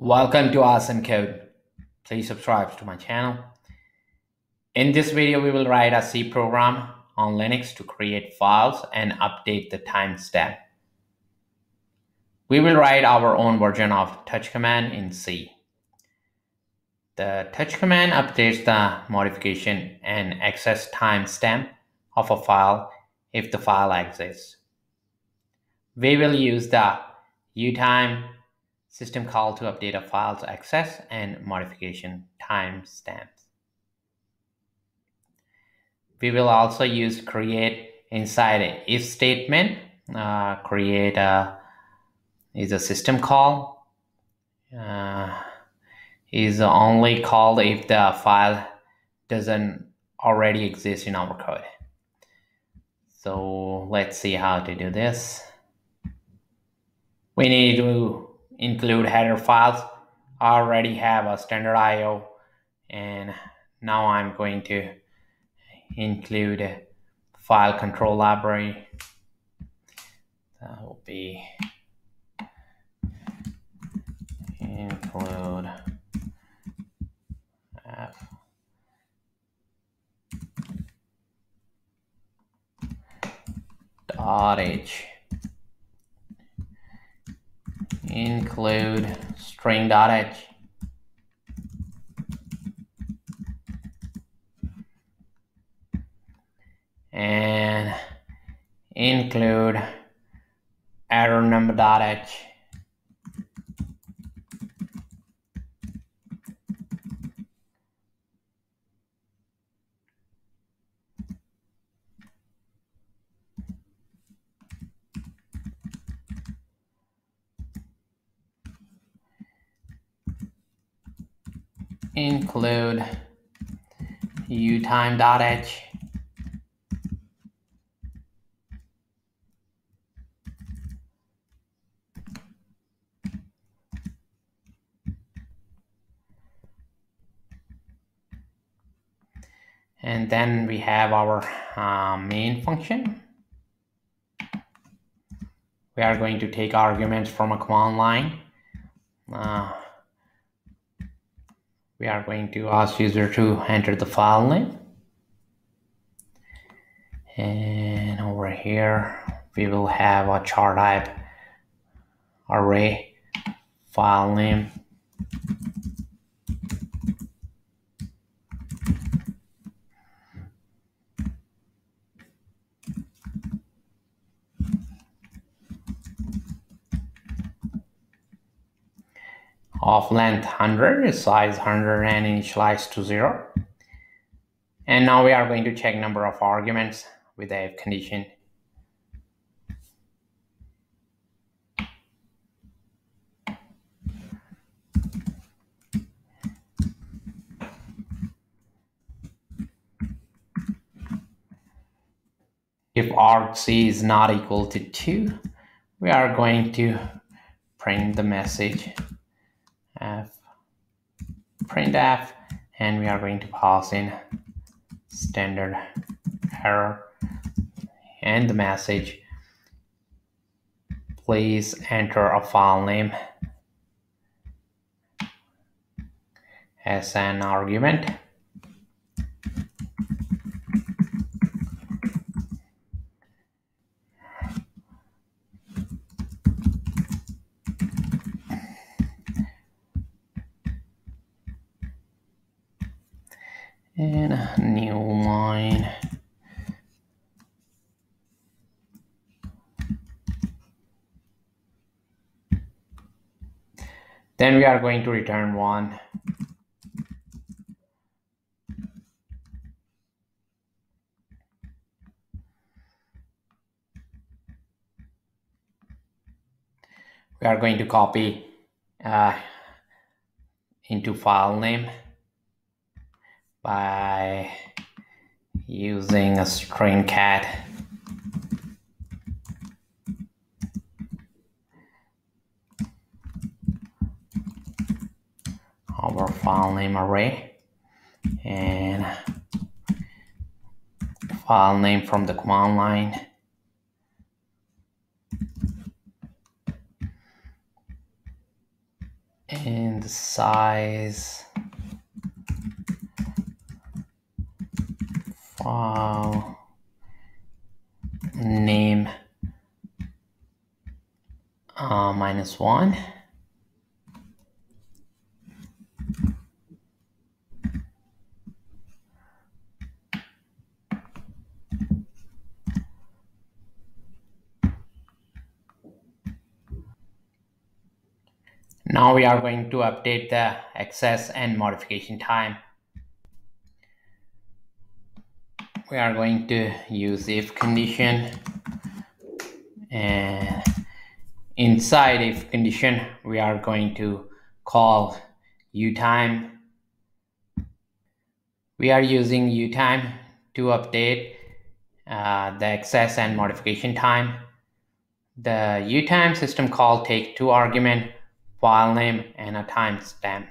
Welcome to Asim Code. Please subscribe to my channel. In this video, we will write a C program on Linux to create files and update the timestamp. We will write our own version of touch command in C. The touch command updates the modification and access timestamp of a file if the file exists. We will use the utime system call to update a file's access and modification timestamps. We will also use create inside an if statement. Uh, create a, is a system call. Uh, is only called if the file doesn't already exist in our code. So let's see how to do this. We need to include header files. I already have a standard IO and now I'm going to include file control library. That will be include f dot h include string.h. And include error number.h. include utime.h and then we have our uh, main function. We are going to take arguments from a command line. Uh, we are going to ask user to enter the file name. And over here we will have a char type array file name of length 100, size 100 and initialized to 0. And now we are going to check number of arguments with the if condition. If argc is not equal to 2, we are going to print the message f printf and we are going to pass in standard error. And the message please enter a file name as an argument and a new line. Then we are going to return one. We are going to copy uh, into file name by using a string cat our file name array. And file name from the command line. And the size file name uh, minus one Now we are going to update the access and modification time. We are going to use if condition and inside if condition we are going to call utime. We are using utime to update uh, the access and modification time. The utime system call take two argument file name and a timestamp.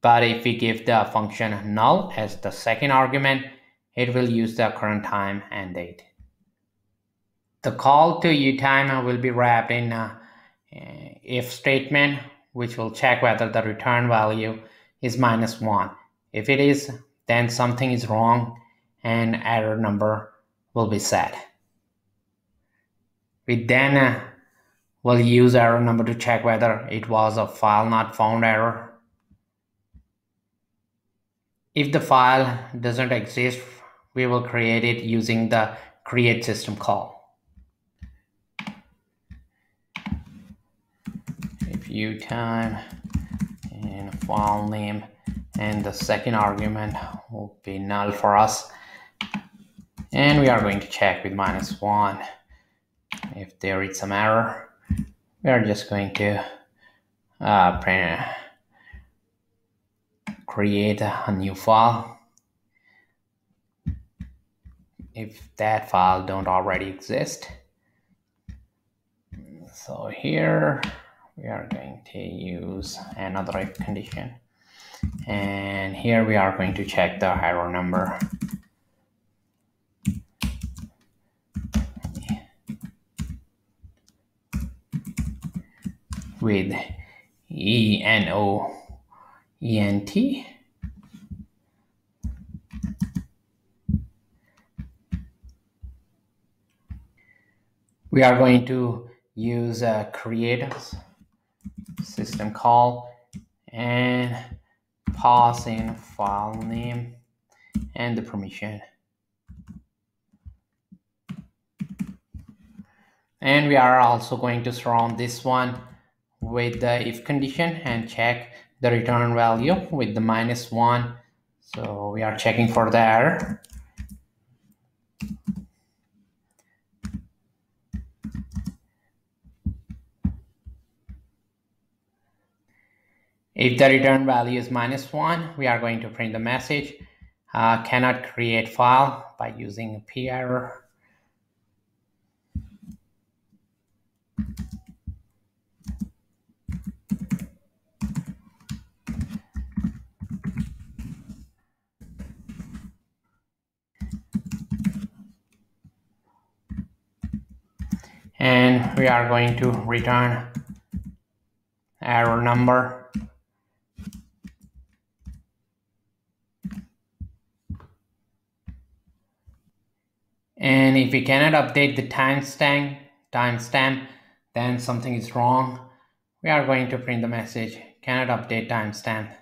But if we give the function null as the second argument, it will use the current time and date. The call to utime will be wrapped in a if statement, which will check whether the return value is minus one. If it is, then something is wrong and error number will be set. We then uh, We'll use error number to check whether it was a file not found error. If the file doesn't exist, we will create it using the create system call. If utime and file name and the second argument will be null for us. And we are going to check with minus one if there is some error we are just going to uh, create a new file. If that file don't already exist. So here we are going to use another if condition. And here we are going to check the error number with E N O E N T. We are going to use a create system call and pass in file name and the permission. And we are also going to surround this one with the if condition and check the return value with the minus one. So we are checking for the error. If the return value is minus one, we are going to print the message, uh, cannot create file by using p error and we are going to return error number. And if we cannot update the timestamp timestamp then something is wrong. We are going to print the message cannot update timestamp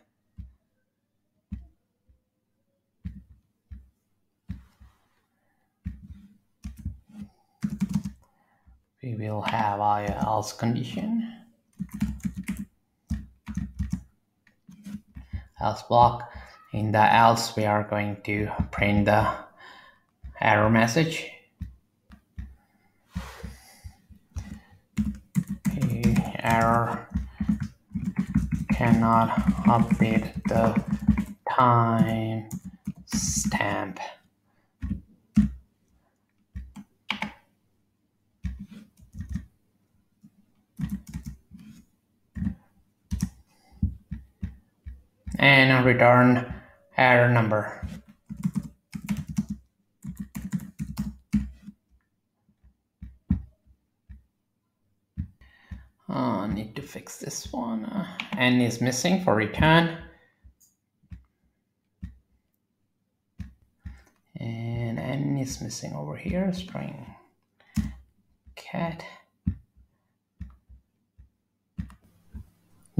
we will have our else condition. Else block. In the else we are going to print the error message. Error cannot update the time stamp and return error number. Uh, need to fix this one. Uh, N is missing for return. And N is missing over here, string cat.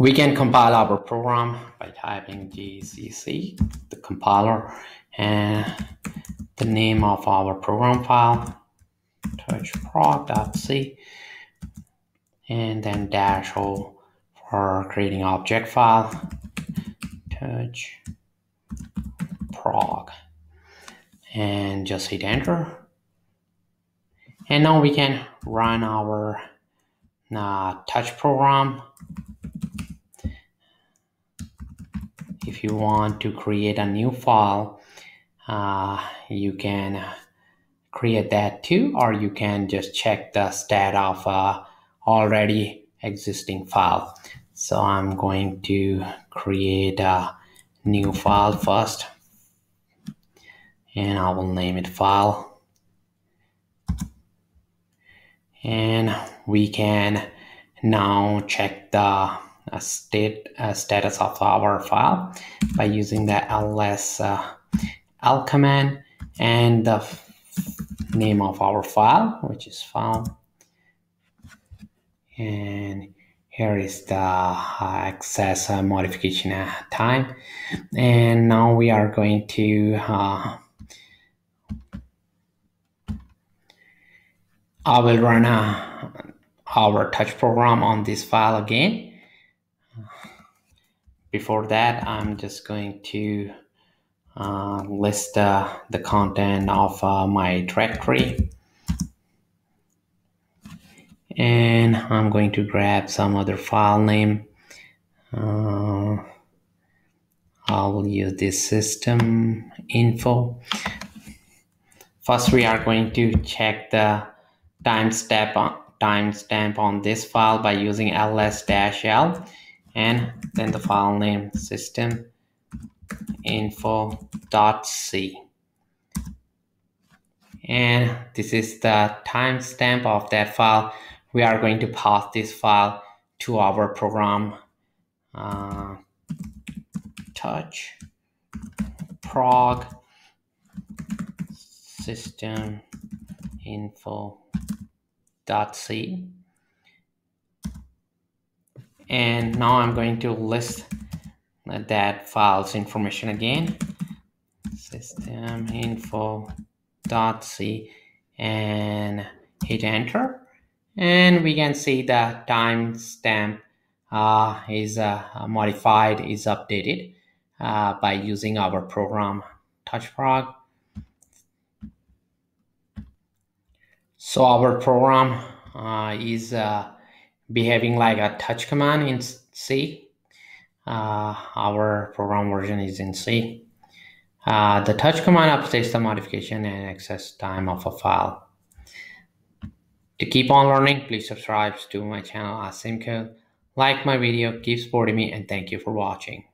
We can compile our program by typing gcc, the compiler, and the name of our program file, touchprog.c, and then dash o for creating object file, touch prog, and just hit enter. And now we can run our uh, touch program if you want to create a new file uh, you can create that too or you can just check the stat of a already existing file. So I'm going to create a new file first and I will name it file. And we can now check the a state status of our file by using the ls uh, l command and the name of our file which is file and here is the access uh, modification uh, time. And now we are going to uh, I will run uh, our touch program on this file again before that, I'm just going to uh, list uh, the content of uh, my directory. And I'm going to grab some other file name. Uh, I will use this system info. First, we are going to check the timestamp on, timestamp on this file by using ls-l and then the file name system info.c and this is the timestamp of that file. We are going to pass this file to our program uh, touch prog system info.c and now I'm going to list that file's information again. System info dot c and hit enter. And we can see the timestamp uh, is uh, modified is updated uh, by using our program touchprog so our program uh, is uh, behaving like a touch command in C. Uh, our program version is in C. Uh, the touch command updates the modification and access time of a file. To keep on learning, please subscribe to my channel Asim Code. Like my video, keep supporting me, and thank you for watching.